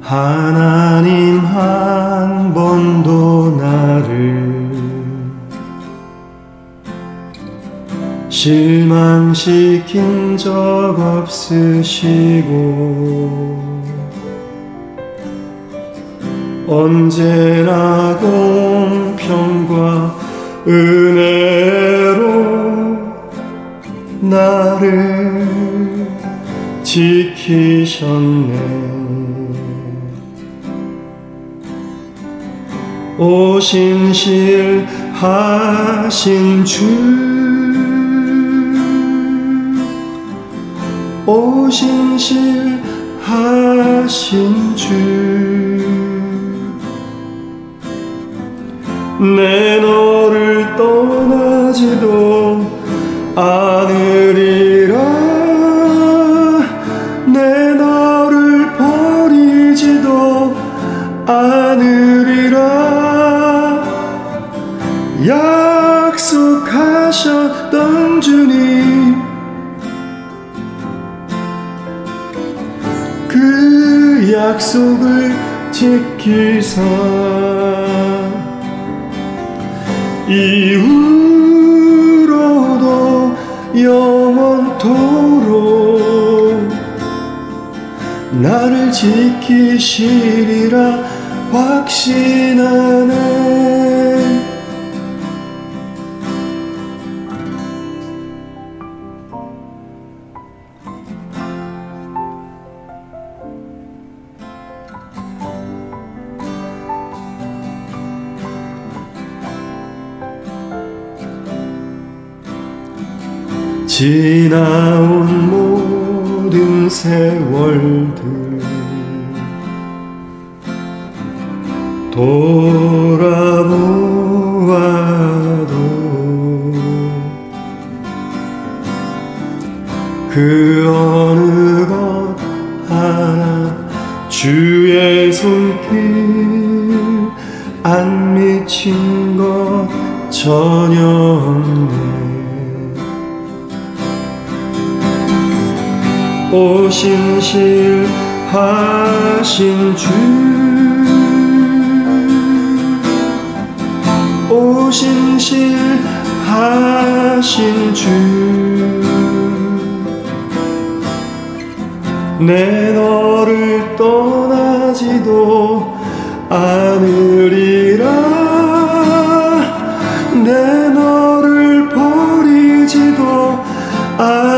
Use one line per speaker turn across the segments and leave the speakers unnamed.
하나님 한 실망시킨 적 없으시고 언제나 공평과 은혜로 나를 지키셨네. 오신실 하신 주 신실하신 주. 내 너를 떠나지도 않으리라. 내 너를 버리지도 않으리라. 약속하셨던 주님 약속을 지키사 이후로도 영원토록 나를 지키시리라 확신하네 지나온 모든 세월들 돌아보아도 그 어느 것 하나 주의 손길 안 미친 것 전혀 없네 오신실하신 주. 오 신실하신 주. 내 너를 떠나지도 않으리라. 내 너를 버리지도 않으리라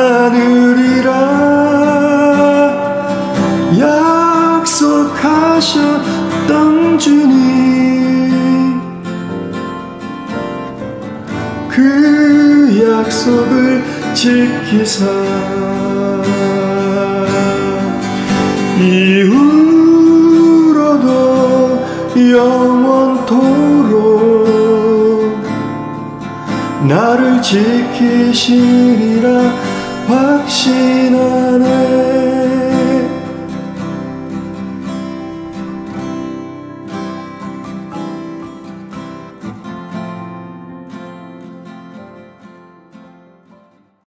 하셨던 주님. 그 약속을 지키사 이후로도 영원토록 나를 지키시리라 확신하네